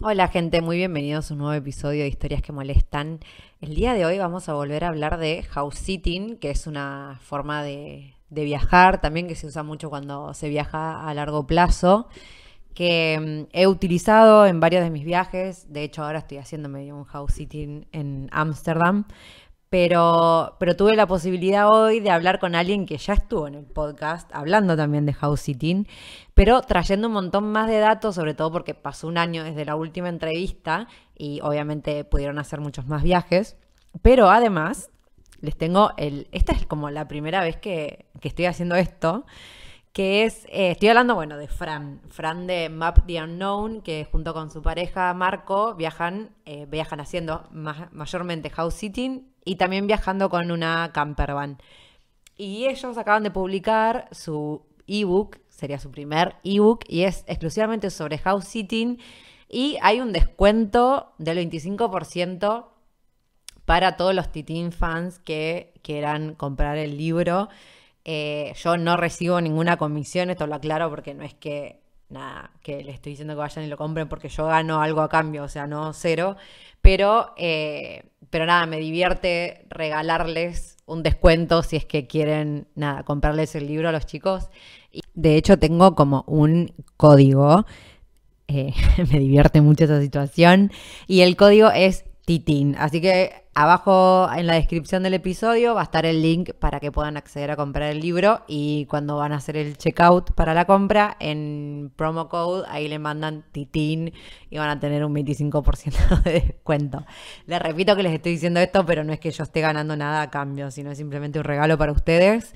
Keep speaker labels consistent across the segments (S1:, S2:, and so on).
S1: Hola gente, muy bienvenidos a un nuevo episodio de Historias que Molestan. El día de hoy vamos a volver a hablar de house sitting, que es una forma de, viajar también que se usa mucho cuando se viaja a largo plazo, que mm, he utilizado en varios de mis viajes. De hecho, ahora estoy haciéndome un house sitting en Ámsterdam. Pero, pero tuve la posibilidad hoy de hablar con alguien que ya estuvo en el podcast, hablando también de house sitting, pero trayendo un montón más de datos, sobre todo porque pasó un año desde la última entrevista y obviamente pudieron hacer muchos más viajes. Pero además, les tengo el. Esta es como la primera vez que, estoy haciendo esto que es, eh, estoy hablando, bueno, de Fran, Fran de Map the Unknown, que junto con su pareja Marco viajan, eh, viajan haciendo mayormente house sitting y también viajando con una campervan. Y ellos acaban de publicar su ebook, sería su primer ebook, y es exclusivamente sobre house sitting. Y hay un descuento del 25% para todos los Titín fans que quieran comprar el libro. Eh, yo no recibo ninguna comisión, esto lo aclaro porque no es que nada, que le estoy diciendo que vayan y lo compren porque yo gano algo a cambio, o sea, no cero. Pero, eh, pero nada, me divierte regalarles un descuento si es que quieren, nada, comprarles el libro a los chicos. Y de hecho, tengo como un código. Eh, me divierte mucho esa situación. Y el código es Titín. Así que abajo en la descripción del episodio va a estar el link para que puedan acceder a comprar el libro y cuando van a hacer el checkout para la compra, en promo code ahí le mandan Titín y van a tener un 25% de descuento. Les repito que les estoy diciendo esto, pero no es que yo esté ganando nada a cambio, sino es simplemente un regalo para ustedes.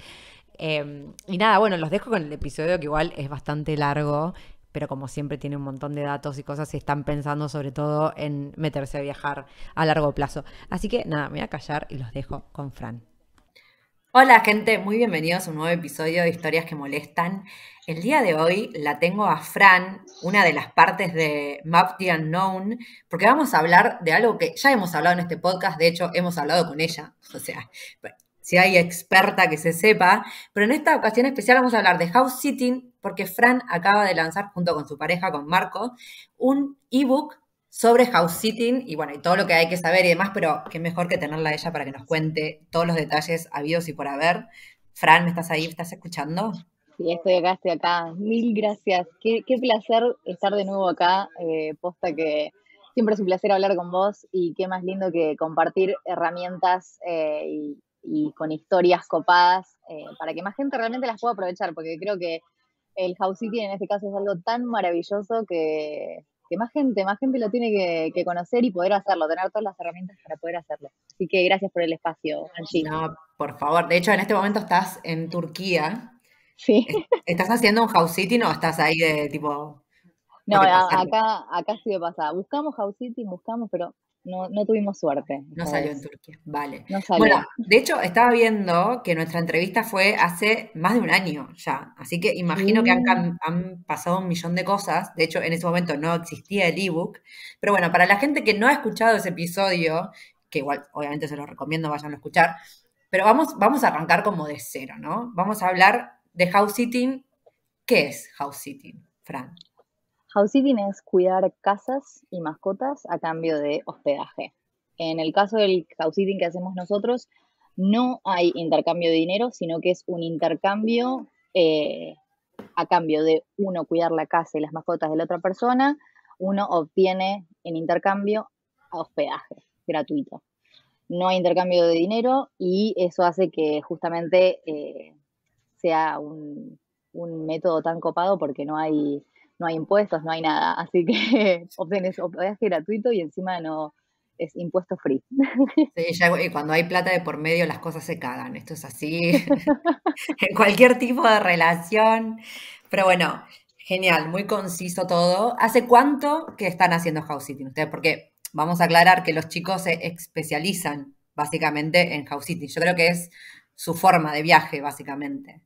S1: Em, y nada, bueno, los dejo con el episodio que igual es bastante largo pero como siempre tiene un montón de datos y cosas y están pensando sobre todo en meterse a viajar a largo plazo. Así que nada, me voy a callar y los dejo con Fran. Hola gente, muy bienvenidos a un nuevo episodio de Historias que Molestan. El día de hoy la tengo a Fran, una de las partes de Map the Unknown, porque vamos a hablar de algo que ya hemos hablado en este podcast, de hecho hemos hablado con ella, o sea, si hay experta que se sepa, pero en esta ocasión especial vamos a hablar de house sitting porque Fran acaba de lanzar junto con su pareja, con Marco, un ebook sobre house sitting y bueno, y todo lo que hay que saber y demás, pero qué mejor que tenerla a ella para que nos cuente todos los detalles habidos y por haber. Fran, ¿estás ahí? ¿Estás escuchando?
S2: Sí, estoy acá, estoy acá. Mil gracias. Qué, placer estar de nuevo acá. Eh, posta que siempre es un placer hablar con vos y qué más lindo que compartir herramientas eh, y, y con historias copadas eh, para que más gente realmente las pueda aprovechar, porque creo que el House City en este caso es algo tan maravilloso que, más gente, más gente lo tiene que, conocer y poder hacerlo, tener todas las herramientas para poder hacerlo. Así que gracias por el espacio, Angie.
S1: No, por favor. De hecho, en este momento estás en Turquía.
S2: Sí.
S1: ¿Estás haciendo un house sitting o estás ahí de tipo...
S2: No, acá, acá sí de pasada. Buscamos house sitting, buscamos, pero no, no tuvimos suerte.
S1: No salió en Turquía, vale. Bueno, de hecho, estaba viendo que nuestra entrevista fue hace más de un año ya, así que imagino que han, han, pasado un millón de cosas. De hecho, en ese momento no existía el ebook. Pero bueno, para la gente que no ha escuchado ese episodio, que igual obviamente se lo recomiendo, vayan a escuchar, pero vamos, vamos a arrancar como de cero, ¿no? Vamos a hablar de house sitting. ¿Qué es house sitting, Fran?
S2: House sitting es cuidar casas y mascotas a cambio de hospedaje. En el caso del house sitting que hacemos nosotros, no hay intercambio de dinero, sino que es un intercambio eh, a cambio de uno cuidar la casa y las mascotas de la otra persona, uno obtiene en intercambio hospedaje gratuito. No hay intercambio de dinero y eso hace que justamente eh, sea un método tan copado porque no hay no hay impuestos, no hay nada. Así que obtienes hospedaje gratuito y encima no es impuesto free.
S1: Sí, ya, y cuando hay plata de por medio las cosas se cagan. Esto es así en cualquier tipo de relación. Pero bueno, genial, muy conciso todo. ¿Hace cuánto que están haciendo house sitting ustedes? Porque vamos a aclarar que los chicos se especializan básicamente en house sitting. Yo creo que es su forma de viaje, básicamente.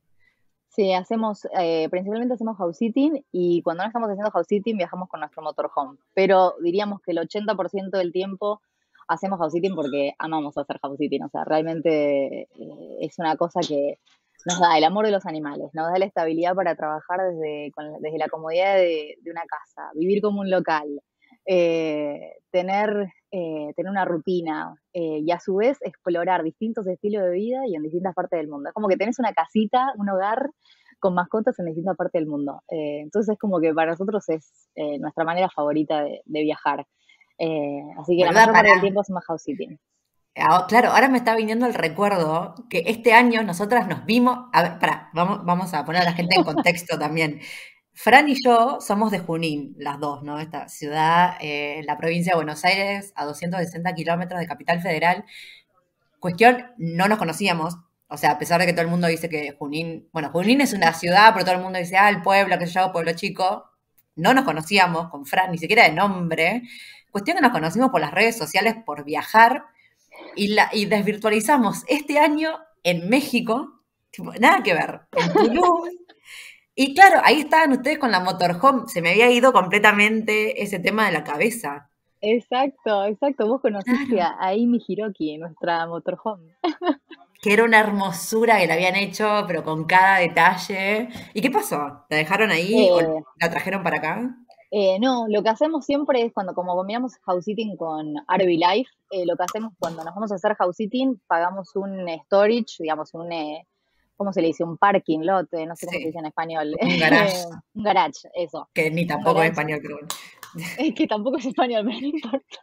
S2: Sí, hacemos, eh, principalmente hacemos house sitting y cuando no estamos haciendo house sitting viajamos con nuestro motorhome. Pero diríamos que el 80% del tiempo hacemos house sitting porque amamos hacer house sitting. O sea, realmente eh, es una cosa que nos da el amor de los animales, nos da la estabilidad para trabajar desde, desde la comodidad de, una casa, vivir como un local, tener, tener una rutina y a su vez explorar distintos estilos de vida y en distintas partes del mundo. Es como que tenés una casita, un hogar con mascotas en distintas partes del mundo. entonces es como que para nosotros es nuestra manera favorita de, viajar. así que la mayor parte del tiempo hacemos house sitting.
S1: Ah, claro, ahora me está viniendo el recuerdo que este año nosotras nos vimos. A ver, pará, vamos, vamos a poner a la gente en contexto también. Fran y yo somos de Junín, las dos, ¿no? Esta ciudad eh, en la provincia de Buenos Aires, a 260 kilómetros de Capital Federal. Cuestión, no nos conocíamos. O sea, a pesar de que todo el mundo dice que Junín, bueno, Junín es una ciudad, pero todo el mundo dice, ah, el pueblo, que yo, pueblo chico. No nos conocíamos con Fran, ni siquiera de nombre. Cuestión que nos conocimos por las redes sociales, por viajar y, la, y desvirtualizamos este año en México, nada que ver, en Tulum. Y claro, ahí estaban ustedes con la motorhome, se me había ido completamente ese tema de la cabeza.
S2: Exacto, exacto, vos conociste a Amy Hiroki, nuestra motorhome.
S1: que era una hermosura que la habían hecho, pero con cada detalle. ¿Y qué pasó? ¿La dejaron ahí o eh, la trajeron para acá?
S2: Eh, no, lo que hacemos siempre es cuando, como combinamos house sitting con RV Life, eh, lo que hacemos cuando nos vamos a hacer house sitting, pagamos un storage, digamos, un, eh, ¿cómo se le dice? Un parking lot, no sé cómo se dice en español.
S1: Un garage.
S2: un garage, eso.
S1: Que ni tampoco es español, creo.
S2: Es que tampoco es español, pero no importa.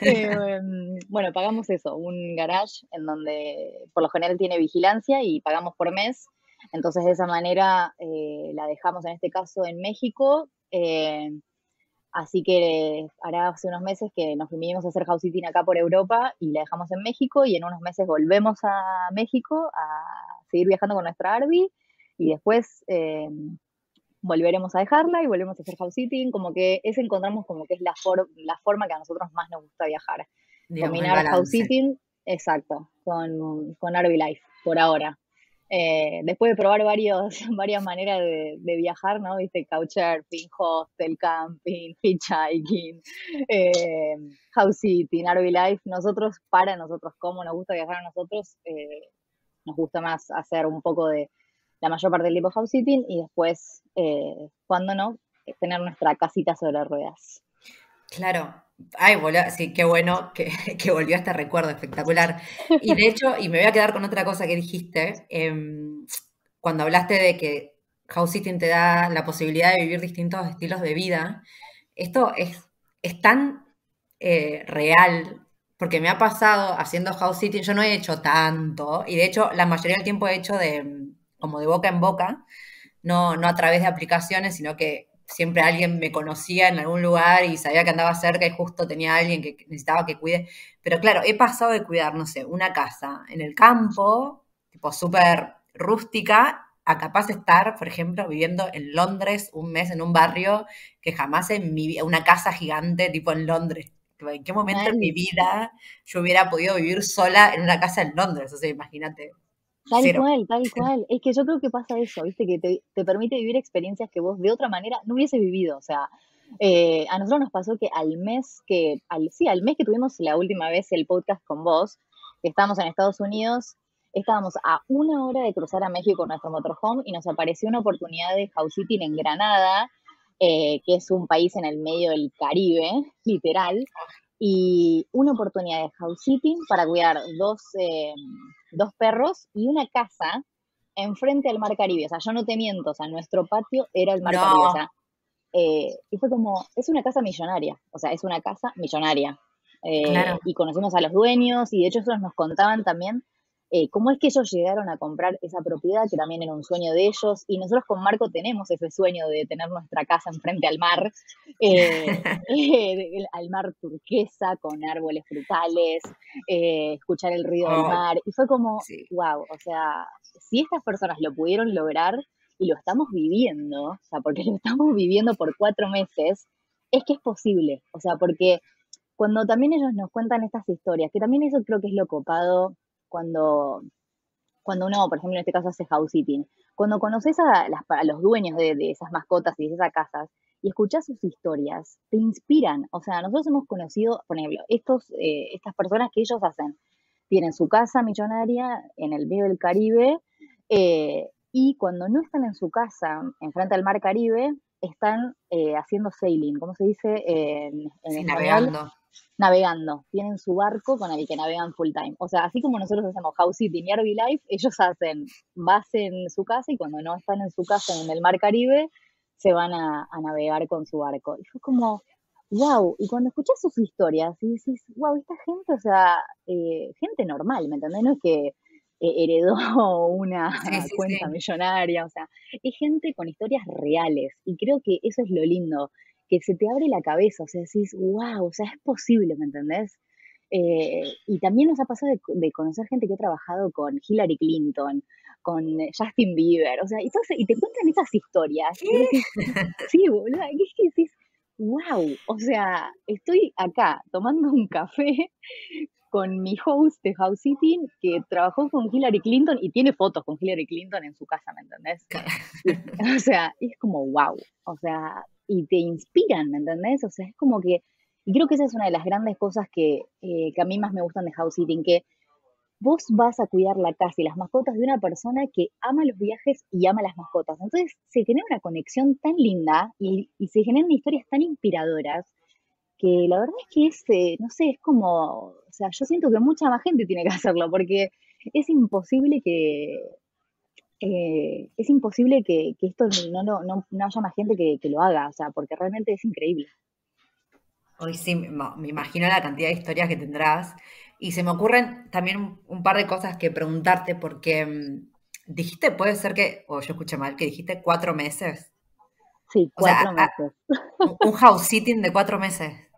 S2: Em, bueno, pagamos eso, un garage en donde por lo general tiene vigilancia y pagamos por mes. Entonces de esa manera la dejamos en este caso en México eh, así que hará hace unos meses que nos vinimos a hacer house sitting acá por Europa y la dejamos en México y en unos meses volvemos a México a seguir viajando con nuestra Arby y después eh, volveremos a dejarla y volvemos a hacer house sitting, como que ese encontramos como que es la, la forma que a nosotros más nos gusta viajar. Combinar house sitting, exacto, con, con Life, por ahora. Eh, después de probar varios, varias maneras de, viajar, ¿no? Viste, couchsurfing, hostel, camping, hitchhiking, eh, house sitting, RV life, nosotros, para nosotros, cómo nos gusta viajar a nosotros, eh, nos gusta más hacer un poco de la mayor parte del tiempo house sitting y después, eh, cuando no, tener nuestra casita sobre ruedas.
S1: Claro, Ay, volvió, sí, qué bueno que, volvió este recuerdo espectacular. Y de hecho, y me voy a quedar con otra cosa que dijiste, em, cuando hablaste de que house sitting te da la posibilidad de vivir distintos estilos de vida, esto es, es tan eh, real, porque me ha pasado haciendo house sitting, yo no he hecho tanto, y de hecho la mayoría del tiempo he hecho de como de boca en boca, no, no a través de aplicaciones, sino que siempre alguien me conocía en algún lugar y sabía que andaba cerca y justo tenía alguien que necesitaba que cuide. Pero claro, he pasado de cuidar, no sé, una casa en el campo, tipo súper rústica, a capaz de estar, por ejemplo, viviendo en Londres un mes en un barrio que jamás en mi vida, una casa gigante tipo en Londres. ¿En qué momento en mi vida yo hubiera podido vivir sola en una casa en Londres? O sea, imagínate.
S2: Tal cual, tal cual. Es que yo creo que pasa eso, ¿viste? Que te, permite vivir experiencias que vos de otra manera no hubieses vivido. O sea, eh, a nosotros nos pasó que al mes que, al, sí, al mes que tuvimos la última vez el podcast con vos, que estábamos en Estados Unidos, estábamos a una hora de cruzar a México con nuestro motorhome y nos apareció una oportunidad de house sitting en Granada, eh, que es un país en el medio del Caribe, literal, y una oportunidad de house sitting para cuidar dos, eh, dos perros y una casa enfrente al mar Caribe. O sea, yo no te miento, o sea, nuestro patio era el mar Caribe. O sea, eh, y fue como, es una casa millonaria, o sea, es una casa millonaria. Eh, y conocimos a los dueños y de hecho ellos nos contaban también eh, cómo es que ellos llegaron a comprar esa propiedad, que también era un sueño de ellos, y nosotros con Marco tenemos ese sueño de tener nuestra casa enfrente al mar, eh, eh, al mar turquesa, con árboles frutales, escuchar el ruido del mar, y fue como, wow, o sea, si estas personas lo pudieron lograr y lo estamos viviendo, o sea, porque lo estamos viviendo por cuatro meses, es que es posible, o sea, porque cuando también ellos nos cuentan estas historias, que también eso creo que es lo copado cuando, cuando uno, por ejemplo, en este caso hace house sitting, cuando conoces a, los dueños de, esas mascotas y de esas casas y escuchas sus historias, te inspiran. O sea, nosotros hemos conocido, por ejemplo, estos, eh, estas personas que ellos hacen, tienen su casa millonaria en el medio del Caribe eh, y cuando no están en su casa, enfrente al mar Caribe, están eh, haciendo sailing, ¿cómo se dice? En,
S1: navegando.
S2: Navegando. Tienen su barco con el que navegan full time. O sea, así como nosotros hacemos house sitting y RV life, ellos hacen base en su casa y cuando no están en su casa en el mar Caribe, se van a, navegar con su barco. Y fue como, wow. Y cuando escuchas sus historias y dices, wow, esta gente, o sea, eh, gente normal, ¿me entendés? No es que eh, heredó una cuenta millonaria, o sea, es gente con historias reales y creo que eso es lo lindo, que se te abre la cabeza, o sea, decís, wow, o sea, es posible, ¿me entendés? Eh, y también nos ha pasado de, conocer gente que ha trabajado con Hillary Clinton, con Justin Bieber, o sea, y, y te cuentan esas historias. sí, boludo, que decís, wow, o sea, estoy acá tomando un café con mi host de House Sitting que trabajó con Hillary Clinton y tiene fotos con Hillary Clinton en su casa, ¿me entendés? o sea, es como wow, o sea, y te inspiran, ¿me entendés? O sea, es como que, y creo que esa es una de las grandes cosas que, eh, que a mí más me gustan de House Sitting, que vos vas a cuidar la casa y las mascotas de una persona que ama los viajes y ama las mascotas. Entonces se genera una conexión tan linda y, y se generan historias tan inspiradoras que la verdad es que es, eh, no sé, es como, o sea, yo siento que mucha más gente tiene que hacerlo, porque es imposible que, eh, es imposible que, esto no, no, no, haya más gente que, lo haga, o sea, porque realmente es increíble.
S1: Hoy sí, me imagino la cantidad de historias que tendrás. Y se me ocurren también un, par de cosas que preguntarte, porque mm, dijiste, puede ser que, o yo escuché mal, que dijiste cuatro meses.
S2: Sí, cuatro meses.
S1: Un house sitting de cuatro meses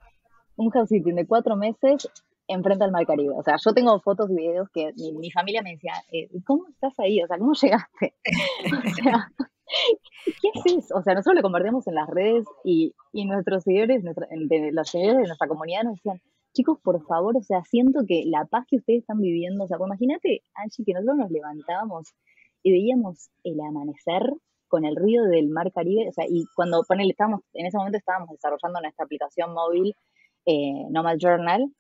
S2: un house sitting de cuatro meses enfrente al Mar Caribe. O sea, yo tengo fotos y videos que mi, familia me decía, eh, ¿cómo estás ahí? O sea, ¿cómo llegaste? o sea, ¿qué haces? O sea, nosotros lo compartimos en las redes y, nuestros seguidores, los seguidores de nuestra comunidad nos decían, chicos, por favor, o sea, siento que la paz que ustedes están viviendo, o sea, pues imagínate, Angie, que nosotros nos levantábamos y veíamos el amanecer con el río del Mar Caribe, o sea, y cuando, ponele, estábamos, en ese momento estábamos desarrollando nuestra aplicación móvil eh, Nomad Journal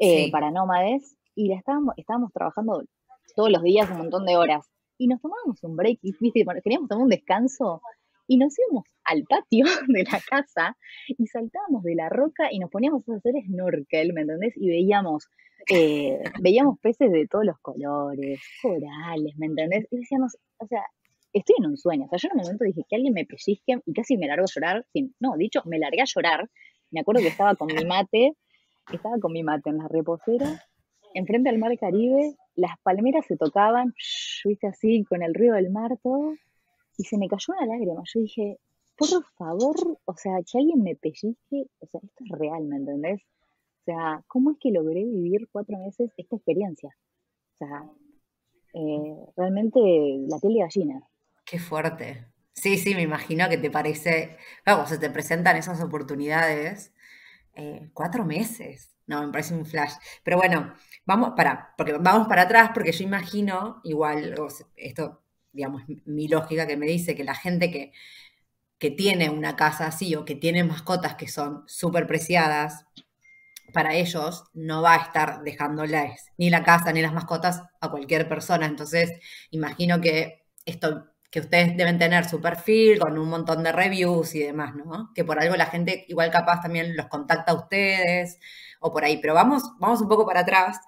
S2: eh, para nómades y la estábamos, estábamos trabajando todos los días un montón de horas y nos tomábamos un break y queríamos tomar un descanso y nos íbamos al patio de la casa y saltábamos de la roca y nos poníamos a hacer snorkel, ¿me entendés? Y veíamos, eh, veíamos peces de todos los colores, corales, ¿me entendés? Y decíamos, o sea, estoy en un sueño. O sea, yo en un momento dije que alguien me pellizque y casi me largo a llorar. no, dicho, me largué a llorar me acuerdo que estaba con mi mate, estaba con mi mate en la reposera, enfrente al mar Caribe, las palmeras se tocaban, viste así, con el río del mar, todo, y se me cayó una lágrima. Yo dije, por favor, o sea, que alguien me pellizque, o sea, esto es real, ¿me entendés? O sea, ¿cómo es que logré vivir cuatro meses esta experiencia? O sea, eh, realmente la piel de gallina.
S1: Qué fuerte. Sí, sí, me imagino que te parece, vamos, se te presentan esas oportunidades, eh, cuatro meses, no, me parece un flash. Pero bueno, vamos para, porque vamos para atrás, porque yo imagino, igual, esto, digamos, mi lógica que me dice que la gente que, que tiene una casa así o que tiene mascotas que son súper preciadas, para ellos no va a estar dejándoles ni la casa ni las mascotas a cualquier persona. Entonces, imagino que esto que ustedes deben tener su perfil con un montón de reviews y demás, ¿no? Que por algo la gente igual capaz también los contacta a ustedes o por ahí. Pero vamos, vamos un poco para atrás.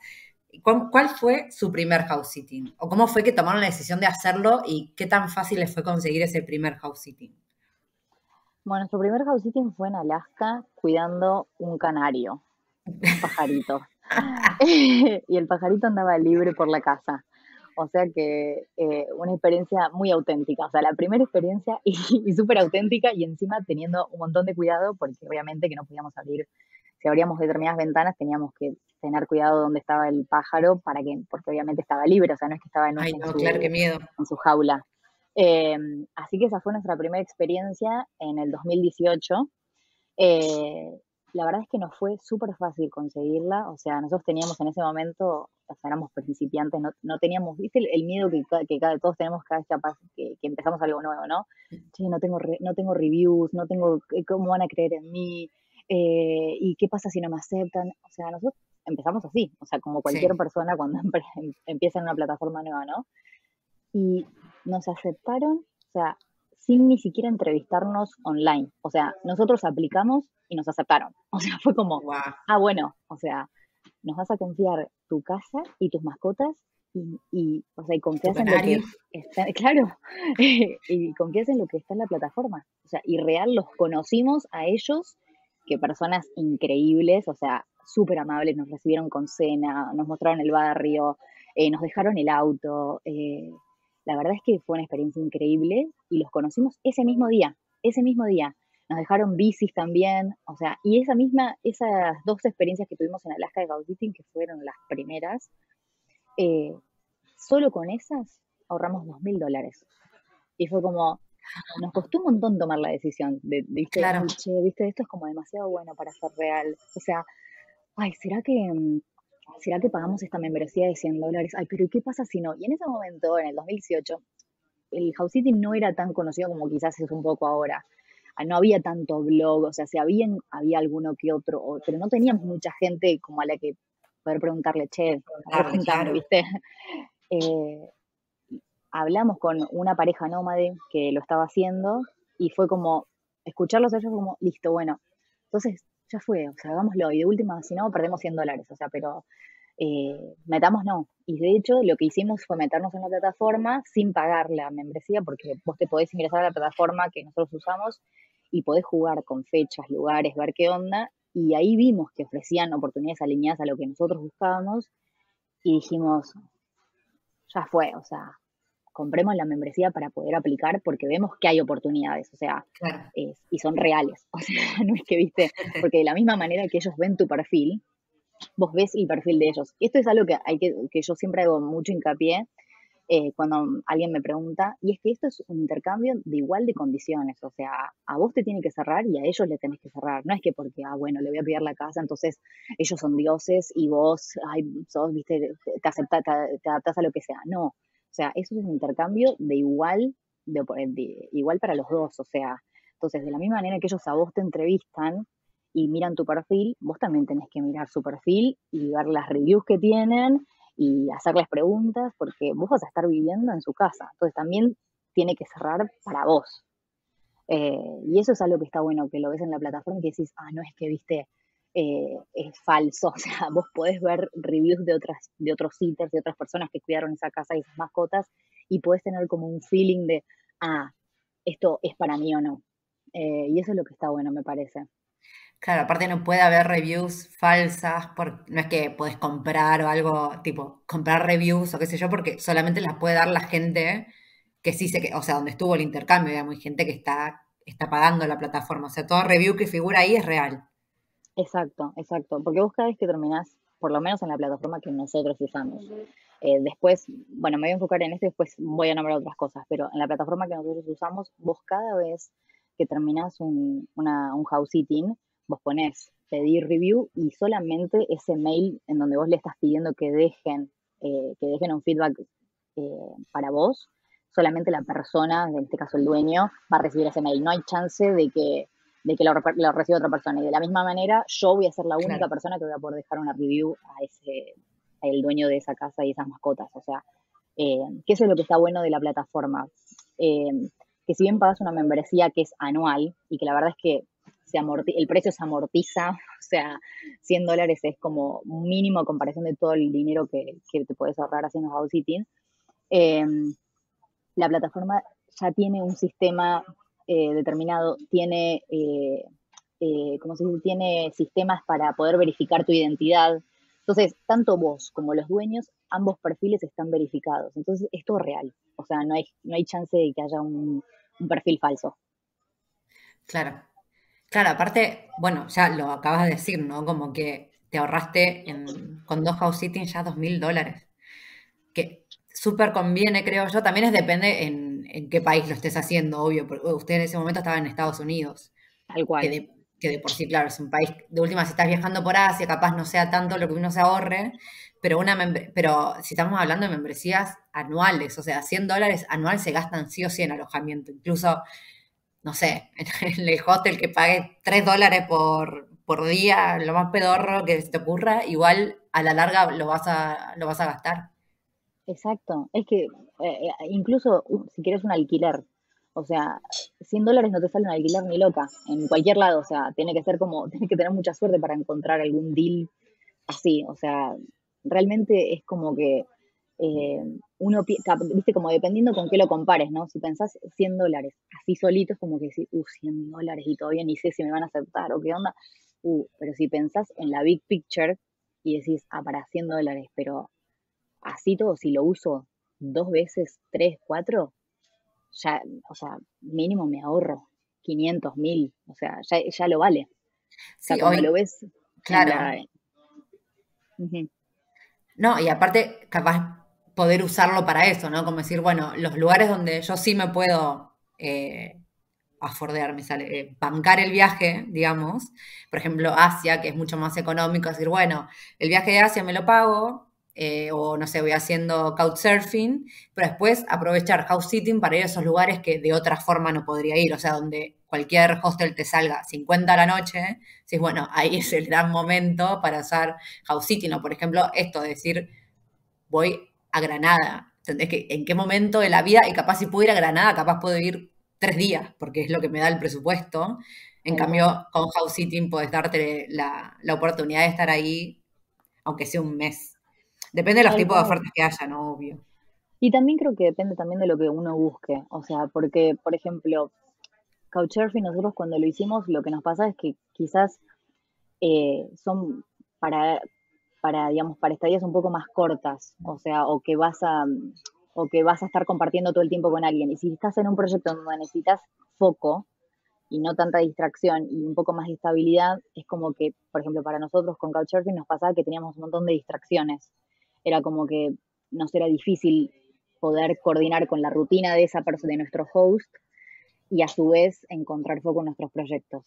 S1: ¿Cuál fue su primer house sitting? ¿O cómo fue que tomaron la decisión de hacerlo y qué tan fácil les fue conseguir ese primer house sitting?
S2: Bueno, nuestro primer house sitting fue en Alaska cuidando un canario, un pajarito. y el pajarito andaba libre por la casa. O sea que eh, una experiencia muy auténtica, o sea, la primera experiencia y, súper auténtica y encima teniendo un montón de cuidado porque obviamente que no podíamos abrir, si abríamos determinadas ventanas teníamos que tener cuidado donde estaba el pájaro para que, porque obviamente estaba libre, o sea, no es que estaba en,
S1: su, claro, qué miedo.
S2: en su jaula. Eh, así que esa fue nuestra primera experiencia en el 2018. Eh, la verdad es que nos fue súper fácil conseguirla, o sea, nosotros teníamos en ese momento, o sea, éramos principiantes, no, no teníamos, viste el, miedo que, que, cada, todos tenemos cada vez que, que, empezamos algo nuevo, ¿no? Sí, no tengo, no tengo reviews, no tengo, eh, ¿cómo van a creer en mí? Eh, ¿Y qué pasa si no me aceptan? O sea, nosotros empezamos así, o sea, como cualquier persona cuando empieza en una plataforma nueva, ¿no? Y nos aceptaron, o sea, sin ni siquiera entrevistarnos online. O sea, nosotros aplicamos y nos aceptaron. O sea, fue como, ah, bueno, o sea, nos vas a confiar tu casa y tus mascotas y, o sea, y confías en lo que está, claro, y confías en lo que está en la plataforma. O sea, y real los conocimos a ellos, que personas increíbles, o sea, súper amables, nos recibieron con cena, nos mostraron el barrio, eh, nos dejaron el auto. Eh, la verdad es que fue una experiencia increíble y los conocimos ese mismo día, ese mismo día. Nos dejaron bicis también, o sea, y esa misma, esas dos experiencias que tuvimos en Alaska de Gauditing, que fueron las primeras, eh, solo con esas ahorramos dos mil dólares. Y fue como, nos costó un montón tomar la decisión de, viste, claro. viste, esto es como demasiado bueno para ser real. O sea, ay, ¿será que, mm, ¿será que pagamos esta membresía de 100 dólares? Ay, pero ¿qué pasa si no? Y en ese momento, en el 2018, el House City no era tan conocido como quizás es un poco ahora. Ah, no había tanto blog, o sea, si había, había alguno que otro, pero no teníamos mucha gente como a la que poder preguntarle, che, claro, ¿viste? Eh, hablamos con una pareja nómade que lo estaba haciendo y fue como escucharlos a ellos como, listo, bueno, entonces ya fue, o sea, hagámoslo y de última, si no, perdemos 100 dólares, o sea, pero eh, metamos no. Y de hecho lo que hicimos fue meternos en la plataforma sin pagar la membresía porque vos te podés ingresar a la plataforma que nosotros usamos y podés jugar con fechas, lugares, ver qué onda. Y ahí vimos que ofrecían oportunidades alineadas a lo que nosotros buscábamos y dijimos, ya fue, o sea, compremos la membresía para poder aplicar porque vemos que hay oportunidades, o sea, y son reales, o sea, no es que viste, porque de la misma manera que ellos ven tu perfil, vos ves el perfil de ellos. Esto es algo que, hay que, que yo siempre hago mucho hincapié eh, cuando alguien me pregunta, y es que esto es un intercambio de igual de condiciones, o sea, a vos te tiene que cerrar y a ellos le tenés que cerrar, no es que porque, ah, bueno, le voy a pedir la casa, entonces ellos son dioses y vos, ay, sos, viste, te, aceptás, te, adaptás a lo que sea, no, o sea, eso es un intercambio de igual, de, igual para los dos, o sea, entonces de la misma manera que ellos a vos te entrevistan, y miran tu perfil, vos también tenés que mirar su perfil y ver las reviews que tienen y hacerles preguntas porque vos vas a estar viviendo en su casa. Entonces también tiene que cerrar para vos. Eh, y eso es algo que está bueno, que lo ves en la plataforma y que decís, ah, no es que viste, eh, es falso. O sea, vos podés ver reviews de, otras, de otros sitios, de otras personas que cuidaron esa casa y esas mascotas, y podés tener como un feeling de, ah, esto es para mí o no. Eh, y eso es lo que está bueno, me parece.
S1: Claro, aparte no puede haber reviews falsas, porque no es que puedes comprar o algo, tipo, comprar reviews o qué sé yo, porque solamente las puede dar la gente que sí sé que, o sea, donde estuvo el intercambio, digamos, hay gente que está, está pagando la plataforma. O sea, todo review que figura ahí es real.
S2: Exacto, exacto. Porque vos cada vez que terminás, por lo menos en la plataforma que nosotros usamos, eh, después, bueno, me voy a enfocar en esto y después voy a nombrar otras cosas, pero en la plataforma que nosotros usamos, vos cada vez que terminás un, una, un house sitting, vos ponés pedir review y solamente ese mail en donde vos le estás pidiendo que dejen, eh, que dejen un feedback eh, para vos, solamente la persona, en este caso el dueño, va a recibir ese mail. No hay chance de que, de que lo, reciba otra persona. Y de la misma manera, yo voy a ser la única persona que voy a poder dejar una review a ese, el dueño de esa casa y esas mascotas. O sea, eh, que eso es lo que está bueno de la plataforma. que si bien pagas una membresía que es anual y que la verdad es que el precio se amortiza, o sea, 100 dólares es como mínimo a comparación de todo el dinero que, te puedes ahorrar haciendo house sitting. Em, la plataforma ya tiene un sistema eh, determinado, tiene, eh, eh, tiene sistemas para poder verificar tu identidad. Entonces, tanto vos como los dueños, ambos perfiles están verificados. Entonces, esto es real. O sea, no hay, no hay chance de que haya un perfil falso.
S1: Claro, Claro, aparte, bueno, ya lo acabas de decir, ¿no? Como que te ahorraste con dos house sitting ya dos mil dólares. Que súper conviene, creo yo. También es depende en, qué país lo estés haciendo, obvio. Porque usted en ese momento estaba en Estados Unidos.
S2: Tal cual.
S1: Que de, por sí, claro, es un país. De última, si estás viajando por Asia, capaz no sea tanto lo que uno se ahorre. Pero, una pero si estamos hablando de membresías anuales, o sea, 100 dólares anual se gastan sí o sí en alojamiento. Incluso no sé, en el hostel que pague 3 dólares por, día, lo más pedorro que se te ocurra, igual a la larga lo vas a, lo vas a gastar.
S2: Exacto, es que eh, eh, incluso uh, si quieres un alquiler, O sea, 100 dólares no te sale un alquiler ni loca, en cualquier lado, o sea, tiene que ser como, tienes que tener mucha suerte para encontrar algún deal así, o sea, realmente es como que eh, uno, viste, como dependiendo con qué lo compares, ¿no? Si pensás 100 dólares así solitos, como que decís, uh, 100 dólares y todavía ni sé si me van a aceptar o qué onda, uh, pero si pensás en la big picture y decís, ah, para 100 dólares, pero así todo, si lo uso dos veces, tres, cuatro, ya, o sea, mínimo me ahorro 500 mil, o sea, ya, ya lo vale.
S1: Sí, o lo ves. Claro. No, y aparte, capaz poder usarlo para eso, ¿no? Como decir, bueno, los lugares donde yo sí me puedo eh, afordear, me sale, eh, bancar el viaje, digamos, por ejemplo, Asia, que es mucho más económico, decir, bueno, el viaje de Asia me lo pago, eh, o no sé, voy haciendo couchsurfing, pero después aprovechar house sitting para ir a esos lugares que de otra forma no podría ir, o sea, donde cualquier hostel te salga 50 a la noche, si bueno, ahí es el gran momento para usar house sitting, o por ejemplo, esto de decir, voy a Granada. ¿Entendés? Que en qué momento de la vida, y capaz si puedo ir a Granada, capaz puedo ir tres días, porque es lo que me da el presupuesto. En cambio, con House Sitting puedes darte la, oportunidad de estar ahí, aunque sea un mes. Depende de los tipos de ofertas que haya, ¿no? Obvio.
S2: Y también creo que depende también de lo que uno busque. O sea, porque, por ejemplo, Couchsurfing, nosotros cuando lo hicimos, lo que nos pasa es que quizás eh, son para para, digamos, para estadías un poco más cortas, o sea, o que vas a, o que vas a estar compartiendo todo el tiempo con alguien. Y si estás en un proyecto donde necesitas foco y no tanta distracción y un poco más de estabilidad, es como que, por ejemplo, para nosotros con Couchsurfing nos pasaba que teníamos un montón de distracciones. Era como que nos era difícil poder coordinar con la rutina de esa persona, de nuestro host, y a su vez encontrar foco en nuestros proyectos.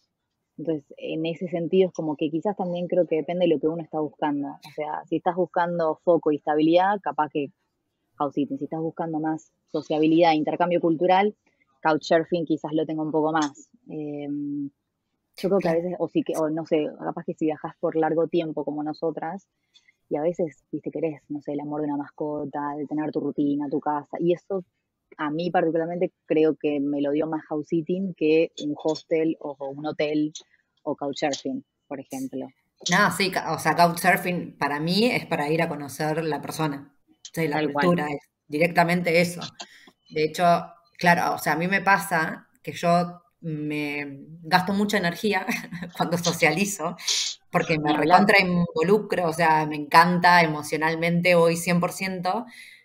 S2: Entonces, en ese sentido es como que quizás también creo que depende de lo que uno está buscando. O sea, si estás buscando foco y estabilidad, capaz que Housing. Si estás buscando más sociabilidad e intercambio cultural, Couchsurfing quizás lo tenga un poco más. Em, yo creo que a veces, o, sí que, o no sé, capaz que si viajas por largo tiempo como nosotras, y a veces, viste, querés, no sé, el amor de una mascota, de tener tu rutina, tu casa, y eso a mí particularmente creo que me lo dio más house sitting que un hostel o un hotel o couchsurfing, por ejemplo.
S1: No, sí, o sea, couchsurfing para mí es para ir a conocer la persona, la cultura, es directamente eso. De hecho, claro, o sea, a mí me pasa que yo me gasto mucha energía cuando socializo, porque me recontra involucro, o sea, me encanta emocionalmente, voy 100%,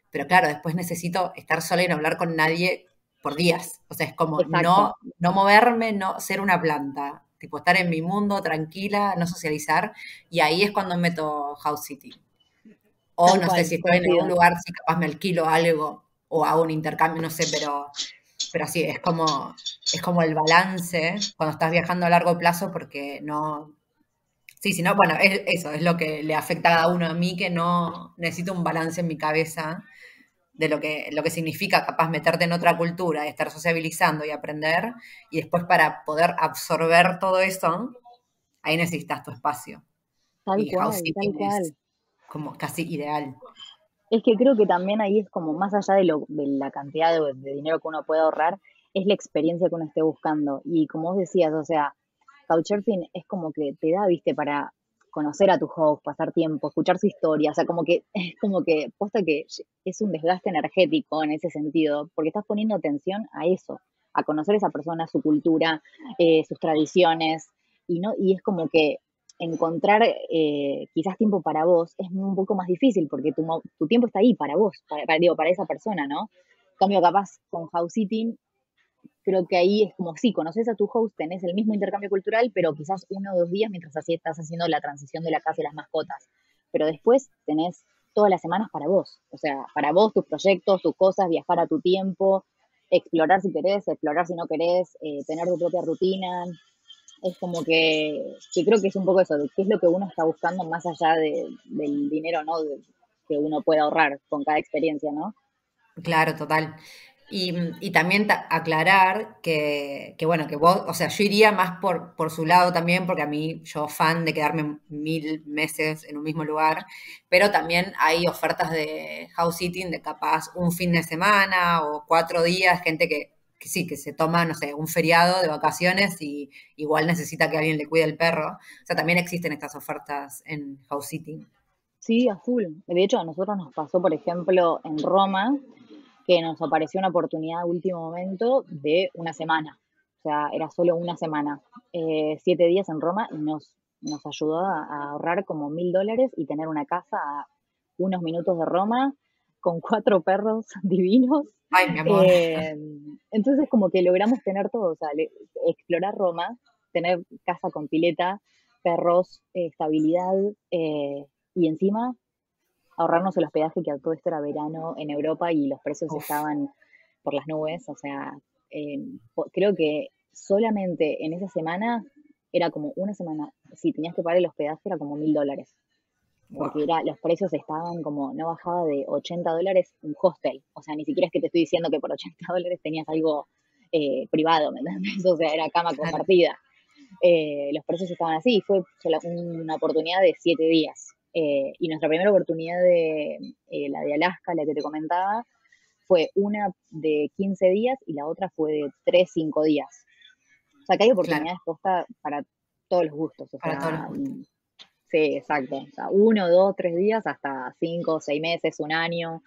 S1: pero claro, después necesito estar sola y no hablar con nadie por días. O sea, es como no, no moverme, no ser una planta. Tipo, estar en mi mundo tranquila, no socializar. Y ahí es cuando meto House City. O no sé si estoy en algún lugar, si capaz me alquilo algo o hago un intercambio, no sé, pero, pero sí, es como, es como el balance cuando estás viajando a largo plazo porque no, Sí, si no, bueno, es, eso es lo que le afecta a uno a mí, que no necesito un balance en mi cabeza de lo que, lo que significa capaz meterte en otra cultura y estar sociabilizando y aprender, y después para poder absorber todo eso, ahí necesitas tu espacio.
S2: Tal cual, tal cual.
S1: como casi ideal.
S2: Es que creo que también ahí es como más allá de, lo, de la cantidad de, de dinero que uno puede ahorrar, es la experiencia que uno esté buscando. Y como vos decías, o sea, Couchsurfing es como que te da, viste, para conocer a tu host, pasar tiempo, escuchar su historia, o sea, como que es como que posta que es un desgaste energético en ese sentido, porque estás poniendo atención a eso, a conocer a esa persona, su cultura, eh, sus tradiciones, y no y es como que encontrar eh, quizás tiempo para vos es un poco más difícil porque tu, tu tiempo está ahí para vos, para, digo, para esa persona, ¿no? cambio, capaz con house sitting creo que ahí es como, sí, conoces a tu host, tenés el mismo intercambio cultural, pero quizás uno o dos días mientras así estás haciendo la transición de la casa y las mascotas. Pero después tenés todas las semanas para vos, o sea, para vos, tus proyectos, tus cosas, viajar a tu tiempo, explorar si querés, explorar si no querés, eh, tener tu propia rutina. Es como que, que, creo que es un poco eso, de qué es lo que uno está buscando más allá del dinero, ¿no? que uno puede ahorrar con cada experiencia, ¿no?
S1: Claro, total. Y, también aclarar que, bueno, que vos, o sea, yo iría más por, por su lado también, porque a mí, yo fan de quedarme mil meses en un mismo lugar, pero también hay ofertas de house sitting de capaz un fin de semana o cuatro días, gente que que sí, que se toma, no sé, un feriado de vacaciones y igual necesita que alguien le cuide el perro. O sea, también existen estas ofertas en house sitting.
S2: Sí, a full. De hecho, a nosotros nos pasó, por ejemplo, en Roma, que nos apareció una oportunidad de último momento de una semana. O sea, era solo una semana. Eh, siete días en Roma y nos, nos ayudó a, ahorrar como mil dólares y tener una casa a unos minutos de Roma con cuatro perros divinos.
S1: Ay, mi amor.
S2: Eh, entonces, como que logramos tener todo, o sea, explorar Roma, tener casa con pileta, perros, eh, estabilidad y encima ahorrarnos el hospedaje, que todo esto era verano en Europa y los precios estaban por las nubes. O sea, creo que solamente en esa semana era como una semana, si tenías que pagar el hospedaje era como mil dólares. Porque era, los precios estaban como, no bajaba de 80 dólares un hostel. O sea, ni siquiera es que te estoy diciendo que por 80 dólares tenías algo eh, privado, ¿me entiendes? O sea, era cama compartida. Eh, los precios estaban así. Fue una oportunidad de siete días. Eh, y nuestra primera oportunidad de la de Alaska, la que te comentaba, fue una de 15 días y la otra fue de 3, 5 días. O sea, que hay oportunidades claro. para todos los gustos. para todos los gustos. Sí, exacto. O sea, uno, dos, tres días hasta cinco, seis meses, un año.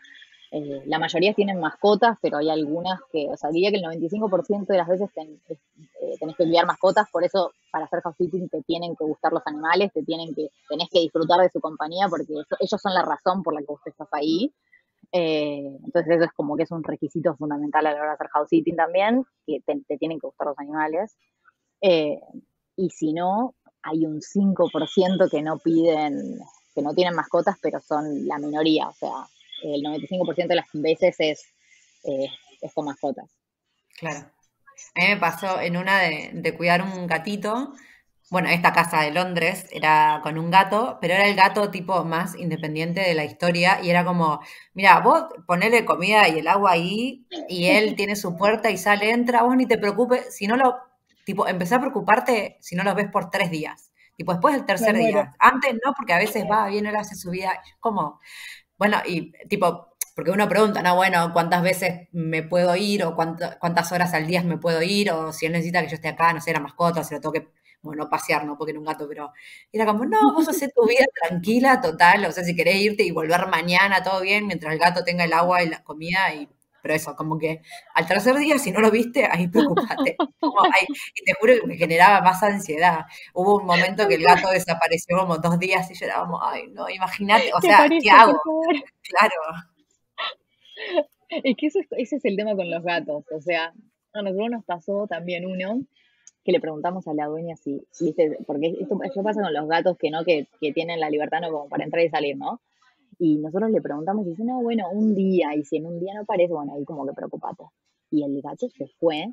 S2: Eh, la mayoría tienen mascotas, pero hay algunas que, o sea, diría que el 95% de las veces eh, tenés que enviar mascotas, por eso para hacer housekeeping te tienen que gustar los animales, te tienen que, tenés que disfrutar de su compañía, porque ellos son la razón por la que usted estás ahí. Eh, entonces eso es como que es un requisito fundamental a la hora de hacer house sitting también, que te, tienen que gustar los animales. Eh, y si no, hay un 5% que no piden, que no tienen mascotas, pero son la minoría. O sea, el 95% de las veces es, eh, es con mascotas.
S1: Claro. A mí me pasó en una de, de cuidar un gatito. Bueno, esta casa de Londres era con un gato, pero era el gato tipo más independiente de la historia y era como, mira, vos ponele comida y el agua ahí y él tiene su puerta y sale, entra, vos ni te preocupes, si no lo, tipo, empecé a preocuparte si no lo ves por tres días, tipo, después del tercer día, antes no, porque a veces va, viene, él hace su vida, como, bueno, y tipo, porque uno pregunta, no, bueno, ¿cuántas veces me puedo ir? o cuántas horas al día me puedo ir? o si él necesita que yo esté acá, no sé, la mascota, si lo tengo que bueno, no pasear, no porque era un gato, pero era como, no, vos haces tu vida tranquila, total, o sea, si querés irte y volver mañana, todo bien, mientras el gato tenga el agua y la comida, y, pero eso, como que al tercer día, si no lo viste, ahí preocupate. y te juro que me generaba más ansiedad. Hubo un momento que el gato desapareció como dos días y yo era como, ay, no, imagínate, o sea, ¿qué hago? Claro.
S2: Es que ese es el tema con los gatos, o sea, a nosotros nos pasó también uno que le preguntamos a la dueña si, viste, porque esto, pasa con los gatos que no, que, tienen la libertad no como para entrar y salir, ¿no? Y nosotros le preguntamos y dice, no, bueno, un día, y si en un día no aparece, bueno, ahí como que preocupate. Y el gato se fue,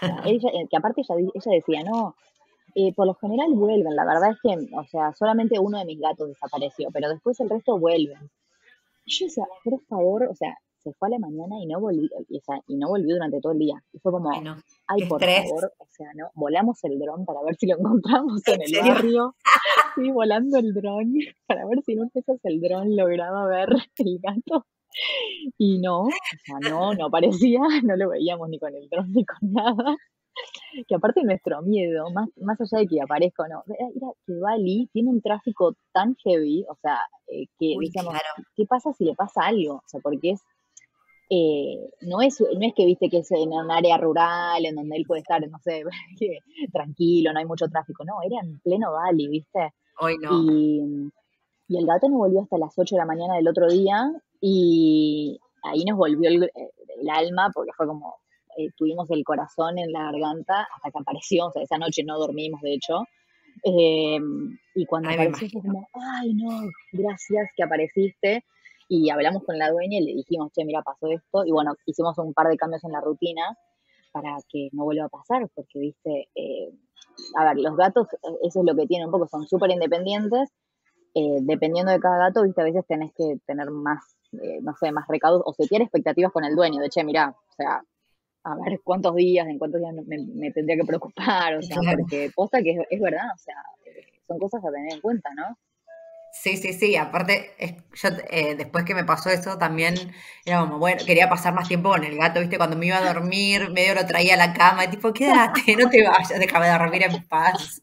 S2: ella, eh, que aparte ella, ella decía, no, eh, por lo general vuelven, la verdad es que, o sea, solamente uno de mis gatos desapareció, pero después el resto vuelven. Y yo decía, por favor, o sea, se fue a la mañana y no volvió, y, no volvió durante todo el día. Y fue como, ay, por favor, o sea, no, volamos el dron para ver si lo encontramos en, el barrio. Volando el dron para ver si no esos el dron lograba ver el gato. Y no, o sea, no, no aparecía, no lo veíamos ni con el dron ni con nada. Que aparte nuestro miedo, más, más allá de que aparezca o no, era, que Bali tiene un tráfico tan heavy, o sea, eh, que digamos, ¿qué pasa si le pasa algo? O sea, porque es eh, no, es, no es que viste que es en un área rural en donde él puede estar, no sé, tranquilo, no hay mucho tráfico, no, era en pleno Bali, viste.
S1: Hoy no.
S2: Y, el gato no volvió hasta las 8 de la mañana del otro día y ahí nos volvió el, alma porque fue como, eh, tuvimos el corazón en la garganta hasta que apareció, o sea, esa noche no dormimos de hecho. Eh, y cuando apareció fue como, ay no, gracias que apareciste y hablamos con la dueña y le dijimos, che, mira, pasó esto, y bueno, hicimos un par de cambios en la rutina para que no vuelva a pasar, porque, viste, eh, a ver, los gatos, eh, eso es lo que tienen un poco, son súper independientes, eh, dependiendo de cada gato, viste, a veces tenés que tener más, no sé, más recados, o setear expectativas con el dueño, de, che, mira, o sea, a ver cuántos días, en cuántos días me, tendría que preocupar, o sea, porque posta que es, es verdad, o sea, son cosas a tener en cuenta, ¿no?
S1: Sí, sí, sí. Aparte, yo eh, después que me pasó eso también era como, bueno, quería pasar más tiempo con el gato, ¿viste? Cuando me iba a dormir, medio lo traía a la cama, y tipo, quédate, no te vayas, déjame dormir en paz.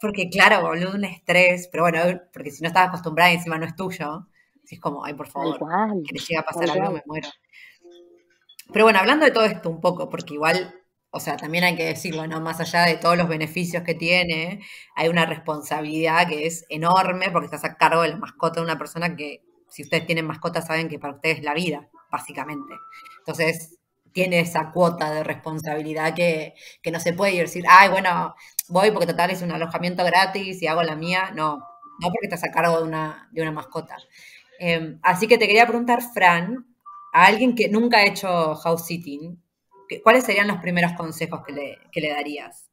S1: Porque claro, boludo, un estrés, pero bueno, porque si no estás acostumbrada y encima no es tuyo, si es como, ay, por favor, que le llega a pasar algo, me muero. Pero bueno, hablando de todo esto un poco, porque igual o sea, también hay que decirlo, ¿no? Más allá de todos los beneficios que tiene, hay una responsabilidad que es enorme porque estás a cargo de la mascota de una persona que, si ustedes tienen mascota, saben que para ustedes es la vida, básicamente. Entonces, tiene esa cuota de responsabilidad que, no se puede decir, ay, bueno, voy porque total es un alojamiento gratis y hago la mía. No, no porque estás a cargo de una, de una mascota. Em, así que te quería preguntar, Fran, a alguien que nunca ha hecho house sitting, ¿cuáles serían los primeros consejos que le, que le darías?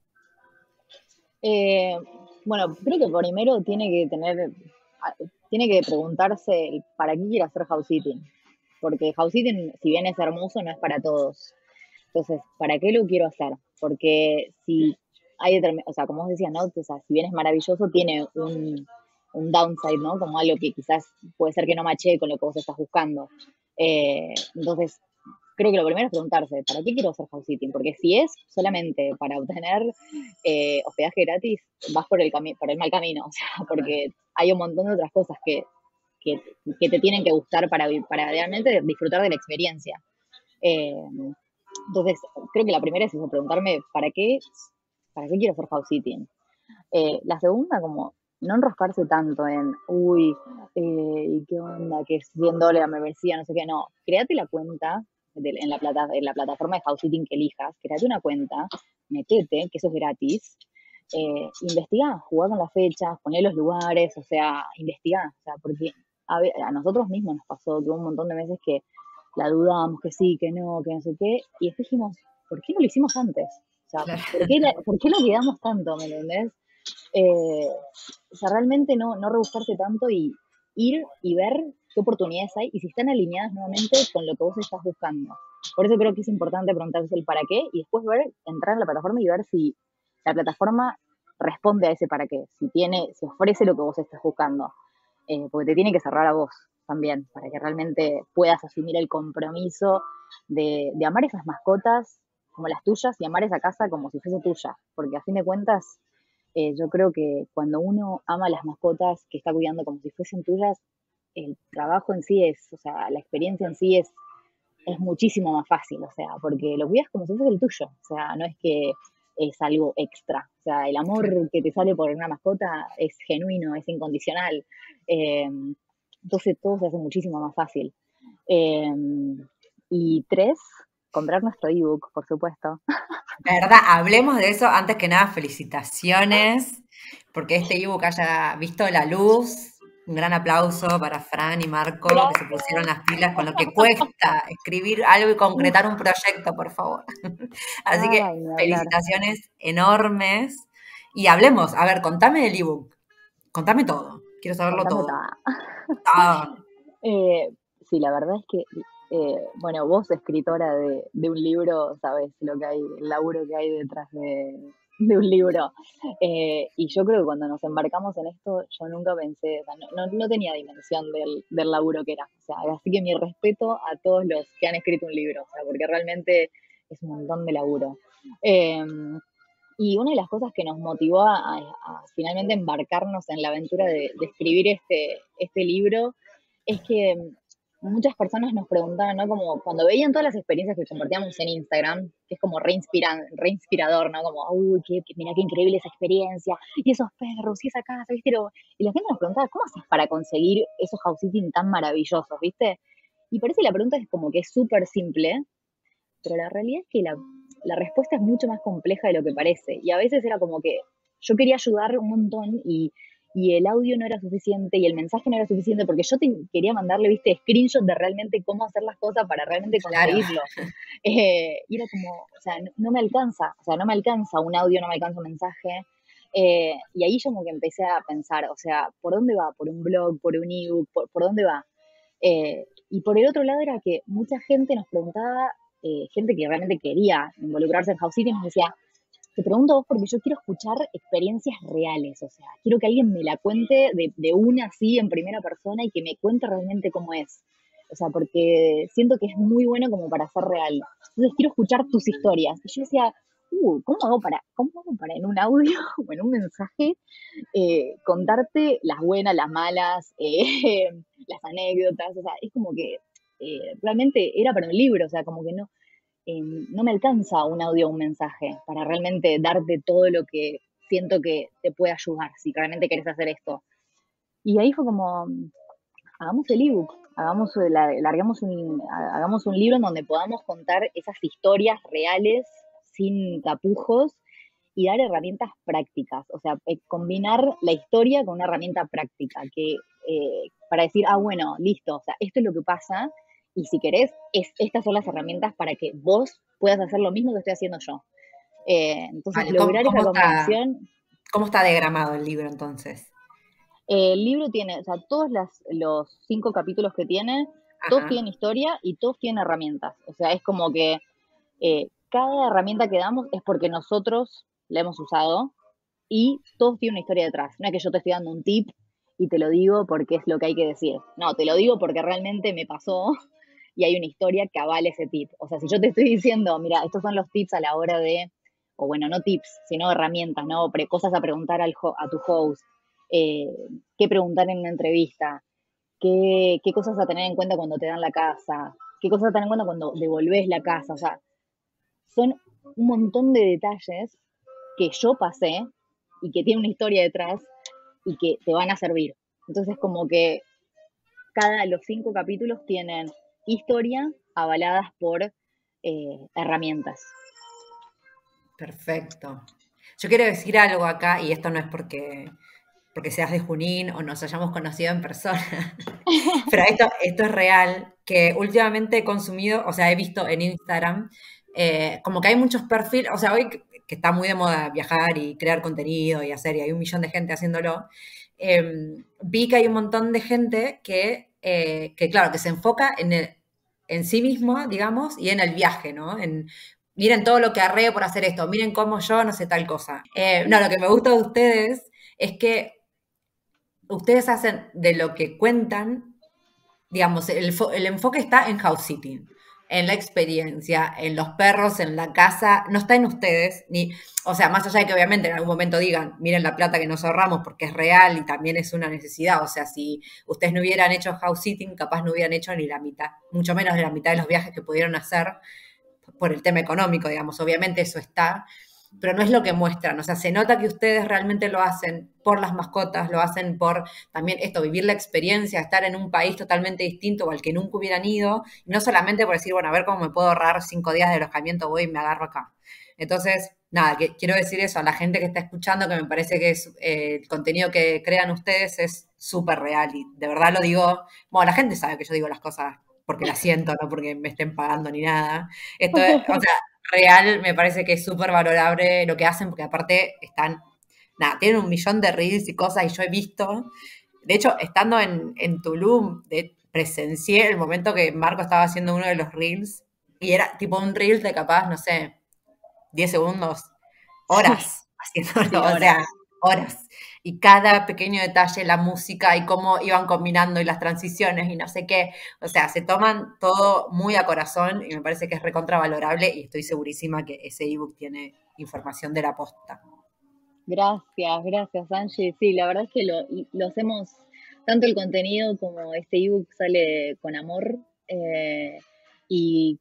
S2: Eh, bueno, creo que primero tiene que tener, tiene que preguntarse para qué quiere hacer house sitting. Porque house sitting, si bien es hermoso, no es para todos. Entonces, ¿para qué lo quiero hacer? Porque si hay o sea, como vos decías, ¿no? O sea, si bien es maravilloso, tiene un, un downside, ¿no? Como algo que quizás puede ser que no mache con lo que vos estás buscando. Eh, entonces, creo que lo primero es preguntarse, ¿para qué quiero hacer house sitting? Porque si es solamente para obtener eh, hospedaje gratis, vas por el, por el mal camino, o sea, porque hay un montón de otras cosas que, que, te tienen que gustar para, para realmente disfrutar de la experiencia. Eh, entonces, creo que la primera es eso, preguntarme, ¿para qué, para qué quiero hacer house sitting? Eh, la segunda, como no enroscarse tanto en, uy, ¿y qué onda? Que es 100 dólares me membresía, no sé qué, no. Créate la cuenta en, la plata, en la plataforma de house sitting que elijas, créate una cuenta, metete, que eso es gratis, eh, investiga, jugar con las fechas, poner los lugares, o sea, investiga, o sea, porque a, nosotros mismos nos pasó que hubo un montón de meses que la dudamos, que sí, que no, que no sé qué, y después dijimos, ¿por qué no lo hicimos antes? O sea, ¿por qué, ¿por qué lo quedamos tanto, me entendés? Eh, o sea, realmente no, no rebuscarse tanto y ir y ver qué oportunidades hay y si están alineadas nuevamente con lo que vos estás buscando. Por eso creo que es importante preguntarse el para qué y después ver, entrar en la plataforma y ver si la plataforma responde a ese para qué, si tiene, si ofrece lo que vos estás buscando. Eh, porque te tiene que cerrar a vos también, para que realmente puedas asumir el compromiso de, amar esas mascotas como las tuyas y amar esa casa como si fuese tuya, porque a fin de cuentas eh, yo creo que cuando uno ama las mascotas que está cuidando como si fuesen tuyas, el trabajo en sí es, o sea, la experiencia en sí es, es muchísimo más fácil, o sea, porque lo cuidas como si fuese el tuyo, o sea, no es que es algo extra, o sea, el amor que te sale por una mascota es genuino, es incondicional, eh, entonces todo se hace muchísimo más fácil. Eh, y tres, comprar nuestro ebook, por supuesto.
S1: La verdad, hablemos de eso. Antes que nada, felicitaciones porque este ebook haya visto la luz, un gran aplauso para Fran y Marco, que se pusieron las pilas con lo que cuesta escribir algo y concretar un proyecto, por favor. Así que felicitaciones enormes. Y hablemos, a ver, contame del ebook. Contame todo. Quiero saberlo todo.
S2: Eh, sí, la verdad es que, eh, bueno, vos, escritora de, de, un libro, sabes lo que hay, el laburo que hay detrás de, de un libro. Eh, y yo creo que cuando nos embarcamos en esto, yo nunca pensé, no, no, tenía dimensión del, del, laburo que era. O sea, así que mi respeto a todos los que han escrito un libro, o sea, porque realmente es un montón de laburo. Em, y una de las cosas que nos motivó a, finalmente embarcarnos en la aventura de, de, escribir este, este libro es que muchas personas nos preguntaban, ¿no? Como cuando veían todas las experiencias que compartíamos en Instagram, que es como re, inspirador, ¿no? Como, uy, qué, mira qué increíble esa experiencia, y esos perros, y esa casa, ¿viste? Y la gente nos preguntaba, ¿cómo haces para conseguir esos house sitting tan maravillosos, ¿viste? Y parece que la pregunta es como que es súper simple, pero la realidad es que la, la respuesta es mucho más compleja de lo que parece. Y a veces era como que yo quería ayudar un montón y y el audio no era suficiente y el mensaje no era suficiente porque yo te quería mandarle, viste, screenshot de realmente cómo hacer las cosas para realmente conseguirlo. Eh, y era como, o sea, no, me alcanza, o sea, no me alcanza un audio, no me alcanza un mensaje. Eh, y ahí yo como que empecé a pensar, o sea, ¿por dónde va? ¿Por un blog? ¿Por un ebook? ¿Por, dónde va? Eh, y por el otro lado era que mucha gente nos preguntaba, gente que realmente quería involucrarse en House City, nos decía, te pregunto a vos porque yo quiero escuchar experiencias reales, o sea, quiero que alguien me la cuente de, de una así en primera persona y que me cuente realmente cómo es. O sea, porque siento que es muy bueno como para ser real. Entonces quiero escuchar tus historias. Y yo decía, uh, ¿cómo hago para, cómo hago para en un audio o en un mensaje eh, contarte las buenas, las malas, eh, las anécdotas? O sea, es como que eh, realmente era para un libro, o sea, como que no, no me alcanza un audio o un mensaje para realmente darte todo lo que siento que te puede ayudar si realmente quieres hacer esto. Y ahí fue como, hagamos el ebook, hagamos, largamos un, hagamos un libro en donde podamos contar esas historias reales sin tapujos y dar herramientas prácticas, o sea, eh, combinar la historia con una herramienta práctica, que eh, para decir, ah, bueno, listo, o sea, esto es lo que pasa, y si querés, es, estas son las herramientas para que vos puedas hacer lo mismo que estoy haciendo yo. Eh, entonces, lograr esa combinación...
S1: ¿Cómo está diagramado el libro entonces?
S2: el libro tiene, o sea, todos los cinco capítulos que tiene, todos tienen historia y todos tienen herramientas. O sea, es como que cada herramienta que damos es porque nosotros la hemos usado y todos tienen una historia detrás. No es que yo te estoy dando un tip y te lo digo porque es lo que hay que decir. No, te lo digo porque realmente me pasó y hay una historia que avale ese tip. O sea, si yo te estoy diciendo, mira, estos son los tips a la hora de, o bueno, no tips, sino herramientas, ¿no? cosas a preguntar al a tu host, eh, qué preguntar en una entrevista, qué, qué cosas a tener en cuenta cuando te dan la casa, qué cosas a tener en cuenta cuando devolves la casa. O sea, son un montón de detalles que yo pasé y que tienen una historia detrás y que te van a servir. Entonces, como que cada los cinco capítulos tienen historia avaladas por eh, herramientas.
S1: Perfecto. Yo quiero decir algo acá, y esto no es porque, porque seas de Junín o nos hayamos conocido en persona, pero esto, esto es real, que últimamente he consumido, o sea, he visto en Instagram eh, como que hay muchos perfiles, o sea, hoy que, está muy de moda viajar y crear contenido y hacer, y hay un millón de gente haciéndolo, em, vi que hay un montón de gente que, eh, que claro, que se enfoca en, en sí mismo, digamos, y en el viaje, ¿no? En, miren todo lo que arreo por hacer esto, miren cómo yo no sé tal cosa. Eh, no, lo que me gusta de ustedes es que ustedes hacen de lo que cuentan, digamos, el, el enfoque está en house sitting en la experiencia, en los perros, en la casa, no está en ustedes, ni, o sea, más allá de que obviamente en algún momento digan, miren la plata que nos ahorramos porque es real y también es una necesidad, o sea, si ustedes no hubieran hecho house sitting, capaz no hubieran hecho ni la mitad, mucho menos de la mitad de los viajes que pudieron hacer por el tema económico, digamos, obviamente eso está, pero no es lo que muestran. O sea, se nota que ustedes realmente lo hacen por las mascotas, lo hacen por también esto, vivir la experiencia, estar en un país totalmente distinto al que nunca hubieran ido, no solamente por decir, bueno, a ver cómo me puedo ahorrar cinco días de alojamiento, voy y me agarro acá. Entonces, nada, que, quiero decir eso a la gente que está escuchando, que me parece que es, eh, el contenido que crean ustedes es súper real y de verdad lo digo, bueno, la gente sabe que yo digo las cosas porque las siento, no porque me estén pagando ni nada. Esto es, o real me parece que es súper valorable lo que hacen, porque aparte están, nada, tienen un millón de reels y cosas y yo he visto, de hecho, estando en, en Tulum, de, presencié el momento que Marco estaba haciendo uno de los reels y era tipo un reel de capaz, no sé, 10 segundos, horas haciéndolo, o sea, horas y cada pequeño detalle, la música y cómo iban combinando y las transiciones y no sé qué. O sea, se toman todo muy a corazón y me parece que es recontravalorable y estoy segurísima que ese ebook tiene información de la posta.
S2: Gracias, gracias Angie. Sí, la verdad es que lo, hacemos, tanto el contenido como este ebook sale con amor eh, y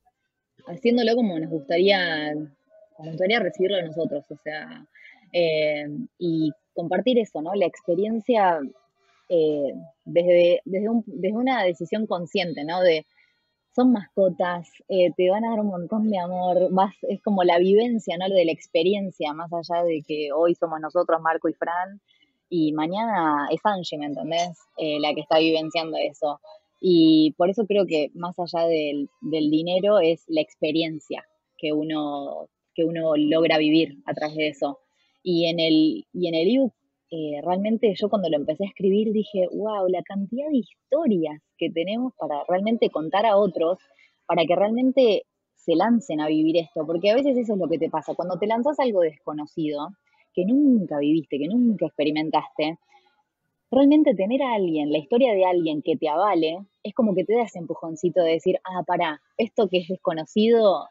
S2: haciéndolo como nos gustaría, nos gustaría recibirlo nosotros, o sea, eh, y compartir eso, ¿no? La experiencia eh, desde, desde, una decisión consciente, ¿no? De son mascotas, eh, te van a dar un montón de amor, más, es como la vivencia, ¿no? De la experiencia, más allá de que hoy somos nosotros, Marco y Fran, y mañana es Angie, ¿me entendés? Eh, la que está vivenciando eso. Y por eso creo que más allá del, del dinero es la experiencia que uno, que uno logra vivir a través de eso. Y en el, y en el ebook, eh, realmente yo cuando lo empecé a escribir dije, wow, la cantidad de historias que tenemos para realmente contar a otros, para que realmente se lancen a vivir esto, porque a veces eso es lo que te pasa. Cuando te lanzas algo desconocido, que nunca viviste, que nunca experimentaste, realmente tener a alguien, la historia de alguien que te avale, es como que te da ese empujoncito de decir, ah, pará, esto que es desconocido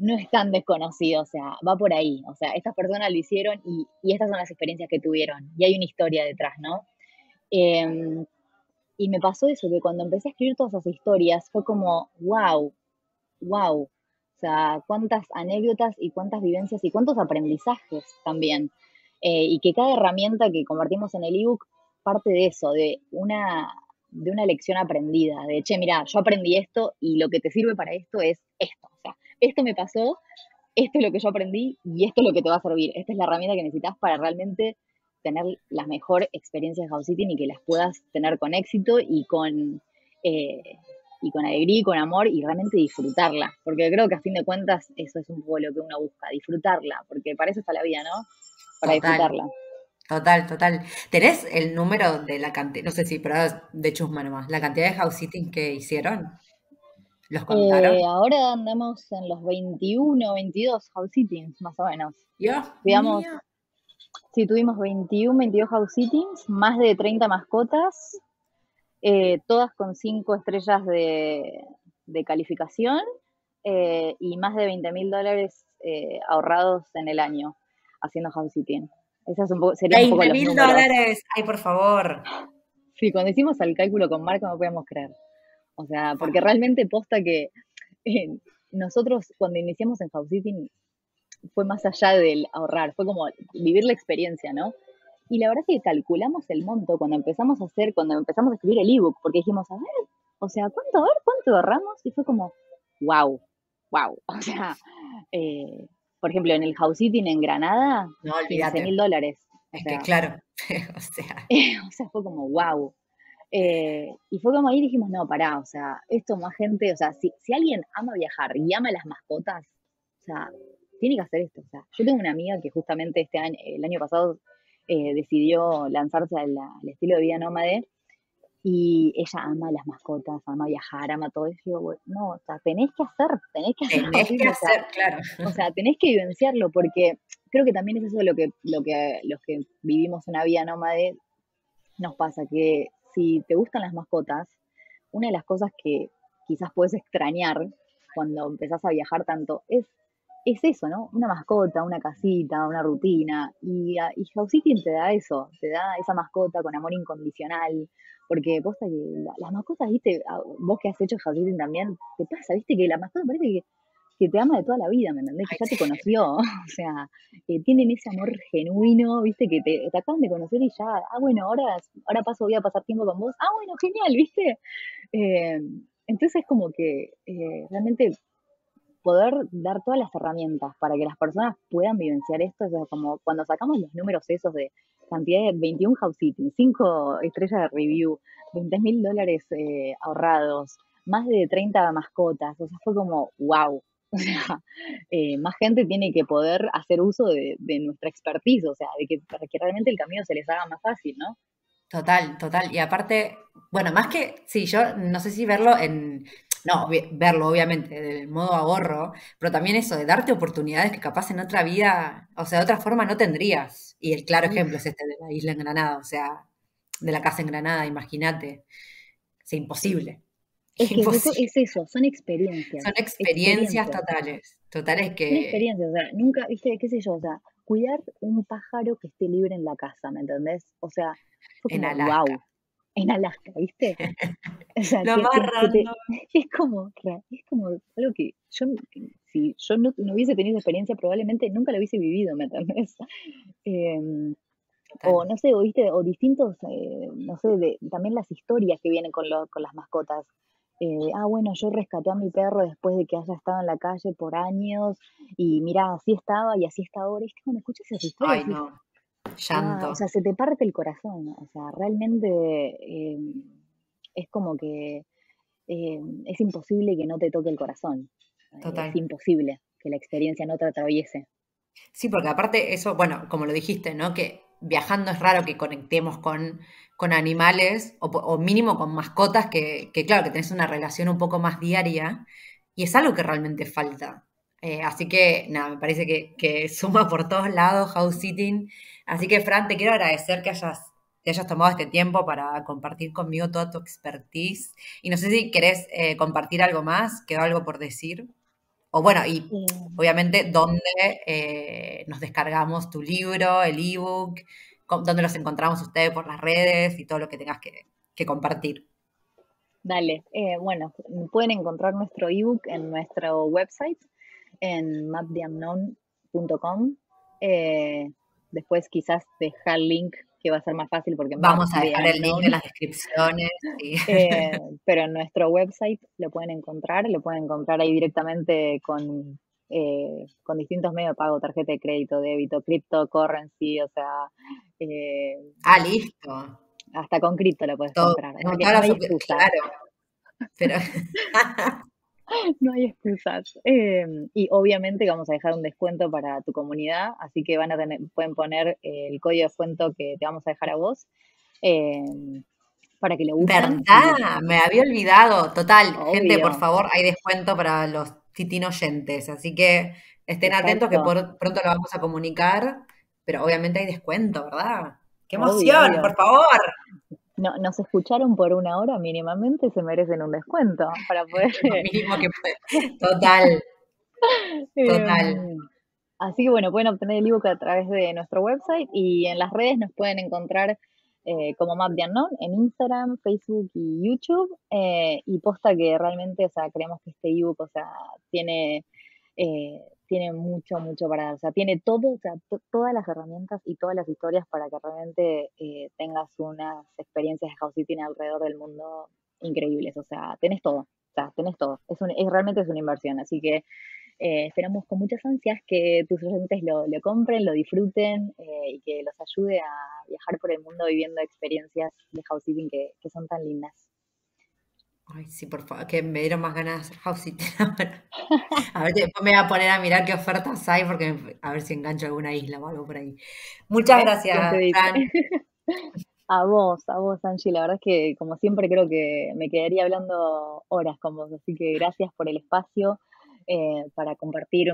S2: no es tan desconocido, o sea, va por ahí, o sea, estas personas lo hicieron y, estas son las experiencias que tuvieron, y hay una historia detrás, ¿no? Em, y me pasó eso, que cuando empecé a escribir todas esas historias, fue como, wow, wow, o sea, cuántas anécdotas y cuántas vivencias y cuántos aprendizajes también. Eh, y que cada herramienta que compartimos en el ebook parte de eso, de una, de una lección aprendida, de, che, mira, yo aprendí esto y lo que te sirve para esto es esto. O sea, esto me pasó, esto es lo que yo aprendí y esto es lo que te va a servir. Esta es la herramienta que necesitas para realmente tener las mejores experiencias de house sitting y que las puedas tener con éxito y con, eh, y con alegría y con amor y realmente disfrutarla. Porque creo que a fin de cuentas eso es un poco lo que uno busca, disfrutarla, porque para eso está la vida, ¿no? Para disfrutarla.
S1: Total, total. ¿Tenés el número de la cantidad, no sé si, pero de chusma nomás, la cantidad de house sitting que hicieron?
S2: ¿Los contaron? Eh, ahora andamos en los 21, 22 house sittings, más o menos.
S1: ¿Ya?
S2: Digamos, sí, tuvimos 21, 22 house sittings, más de 30 mascotas, eh, todas con 5 estrellas de, calificación eh, y más de 20 mil dólares ahorrados en el año haciendo house sitting.
S1: Esas un poco, sería un poco mil dólares, ay, por favor.
S2: Sí, cuando hicimos el cálculo con Marco no podíamos creer. O sea, porque realmente posta que eh, nosotros cuando iniciamos en house sitting fue más allá del ahorrar, fue como vivir la experiencia, ¿no? Y la verdad es que calculamos el monto cuando empezamos a hacer, cuando empezamos a escribir el ebook, porque dijimos, a ver, o sea, ¿cuánto, a ver, cuánto ahorramos? Y fue como, wow, wow, o sea, eh, por ejemplo, en el house sitting en Granada,
S1: no,
S2: 15 mil dólares.
S1: Es que claro, o
S2: sea. o sea, fue como wow. Eh, y fue como ahí dijimos, no, pará, o sea, esto más gente, o sea, si, si alguien ama viajar y ama las mascotas, o sea, tiene que hacer esto. O sea, yo tengo una amiga que justamente este año, el año pasado eh, decidió lanzarse al, al, estilo de vida nómade y ella ama las mascotas, ama viajar, ama todo eso. Digo, no, o sea, tenés que hacer, tenés que hacer.
S1: Tenés que hacer, claro.
S2: O sea, tenés que vivenciarlo, porque creo que también es eso lo que, lo que los que vivimos una vida nómade nos pasa, que si te gustan las mascotas, una de las cosas que quizás puedes extrañar cuando empezás a viajar tanto es, es eso, ¿no? Una mascota, una casita, una rutina. Y, y House te da eso, te da esa mascota con amor incondicional, porque posta que las mascotas, viste, vos que has hecho jardín también, te pasa, viste, que la mascota parece que, que te ama de toda la vida, ¿me entendés? Que ya te conoció, o sea, eh, tienen ese amor genuino, viste, que te, te, acaban de conocer y ya, ah, bueno, ahora, ahora paso, voy a pasar tiempo con vos, ah, bueno, genial, viste. Eh, entonces es como que eh, realmente poder dar todas las herramientas para que las personas puedan vivenciar esto, es como cuando sacamos los números esos de cantidad de 21 house sitting, 5 estrellas de review, 20 mil dólares eh, ahorrados, más de 30 mascotas, o sea, fue como, wow. O sea, eh, más gente tiene que poder hacer uso de, nuestra expertise, o sea, de que, para que realmente el camino se les haga más fácil, ¿no?
S1: Total, total. Y aparte, bueno, más que, sí, yo no sé si verlo en, no, verlo obviamente del modo ahorro, pero también eso de darte oportunidades que capaz en otra vida, o sea, de otra forma no tendrías. Y el claro ejemplo es este de la isla en Granada, o sea, de la casa en Granada, imagínate. Es imposible.
S2: Es que es eso, son experiencias.
S1: Son experiencias, totales. Totales que.
S2: Son experiencias, o sea, nunca, viste, qué sé yo, o sea, cuidar un pájaro que esté libre en la casa, ¿me entendés? O sea, fue como, en wow en Alaska, ¿viste?
S1: O sea, Lo más
S2: es como, es como algo que yo, si yo no, hubiese tenido experiencia, probablemente nunca lo hubiese vivido, ¿me entiendes? Em, o no sé, o, ¿viste? o distintos, eh, no sé, de, también las historias que vienen con, lo, con las mascotas. Eh, ah, bueno, yo rescaté a mi perro después de que haya estado en la calle por años y mira, así estaba y así está ahora. Es que cuando escuchas esas historias,
S1: Ay, no. Llanto.
S2: Ah, o sea, se te parte el corazón. O sea, realmente em, es como que em, es imposible que no te toque el corazón. Es imposible que la experiencia no te atraviese.
S1: Sí, porque aparte eso, bueno, como lo dijiste, ¿no? Que viajando es raro que conectemos con, con animales o, mínimo con mascotas que, que, claro, que tenés una relación un poco más diaria y es algo que realmente falta. Eh, así que, nada, me parece que, suma por todos lados house sitting. Así que, Fran, te quiero agradecer que hayas, te hayas tomado este tiempo para compartir conmigo toda tu expertise. Y no sé si querés eh, compartir algo más, quedó algo por decir. O bueno, y obviamente, ¿dónde eh, nos descargamos tu libro, el ebook? ¿Dónde los encontramos ustedes por las redes y todo lo que tengas que, compartir?
S2: Dale, bueno, pueden encontrar nuestro ebook en nuestro website, en maptheunknown.com. Eh, después quizás dejar el link que va a ser más fácil porque
S1: vamos a dejar el link en las descripciones.
S2: Eh, pero en nuestro website lo pueden encontrar, lo pueden encontrar ahí directamente con, eh, con distintos medios de pago, tarjeta de crédito, débito, cryptocurrency, o sea.
S1: ah, listo.
S2: Hasta con cripto lo puedes comprar.
S1: claro. Pero
S2: no hay excusas. Em, y obviamente vamos a dejar un descuento para tu comunidad, así que van a tener, pueden poner el código de descuento que te vamos a dejar a vos em, para que lo usen.
S1: ¿Verdad? Me había olvidado. Total, gente, por favor, hay descuento para los titin oyentes, así que estén atentos que por, pronto lo vamos a comunicar, pero obviamente hay descuento, ¿verdad? ¡Qué emoción, por favor!
S2: No, nos escucharon por una hora mínimamente, se merecen un descuento para poder...
S1: Lo mínimo que puede. Total. Total.
S2: Em, así que bueno, pueden obtener el ebook a través de nuestro website y en las redes nos pueden encontrar eh, como Map de Unknown en Instagram, Facebook y YouTube. Eh, y posta que realmente, o sea, creemos que este ebook, o sea, tiene eh, tiene mucho, mucho para dar. O sea, tiene todo, o sea, todas las herramientas y todas las historias para que realmente eh, tengas unas experiencias de house sitting alrededor del mundo increíbles. O sea, tenés todo. O sea, tenés todo. Es, es realmente es una inversión. Así que eh, esperamos con muchas ansias que tus oyentes lo, lo compren, lo disfruten eh, y que los ayude a viajar por el mundo viviendo experiencias de house sitting que, que son tan lindas.
S1: Ay, sí, por favor, que me dieron más ganas de hacer house A ver, después me voy a poner a mirar qué ofertas hay, porque a ver si engancho alguna isla o algo por ahí. Muchas gracias,
S2: A vos, a vos, Angie. La verdad es que, como siempre, creo que me quedaría hablando horas con vos. Así que gracias por el espacio eh, para compartir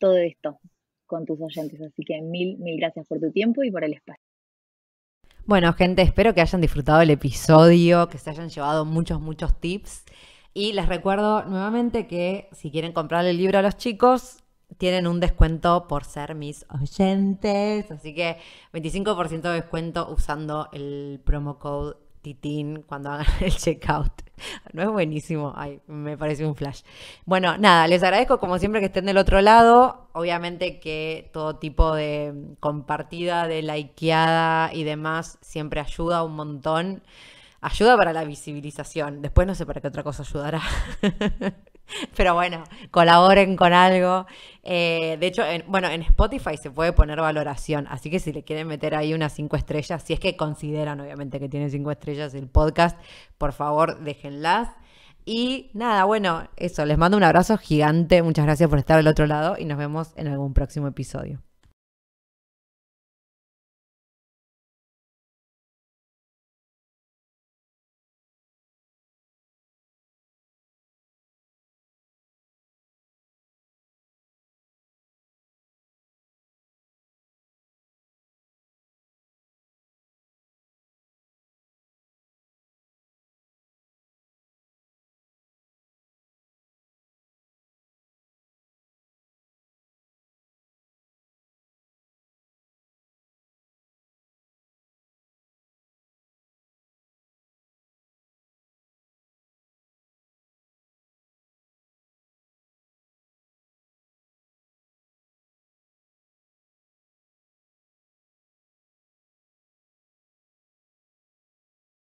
S2: todo esto con tus oyentes. Así que mil, mil gracias por tu tiempo y por el espacio.
S3: Bueno, gente, espero que hayan disfrutado el episodio, que se hayan llevado muchos, muchos tips. Y les recuerdo nuevamente que si quieren comprarle el libro a los chicos, tienen un descuento por ser mis oyentes. Así que 25% de descuento usando el promo code Titín cuando hagan el checkout. No es buenísimo, ay, me parece un flash. Bueno, nada, les agradezco como siempre que estén del otro lado. Obviamente que todo tipo de compartida, de likeada y demás siempre ayuda un montón. Ayuda para la visibilización. Después no sé para qué otra cosa ayudará. Pero bueno, colaboren con algo. Eh, de hecho, bueno, en Spotify se puede poner valoración, así que si le quieren meter ahí unas cinco estrellas, si es que consideran obviamente que tiene cinco estrellas el podcast, por favor déjenlas. Y nada, bueno, eso, les mando un abrazo gigante, muchas gracias por estar al otro lado y nos vemos en algún próximo episodio.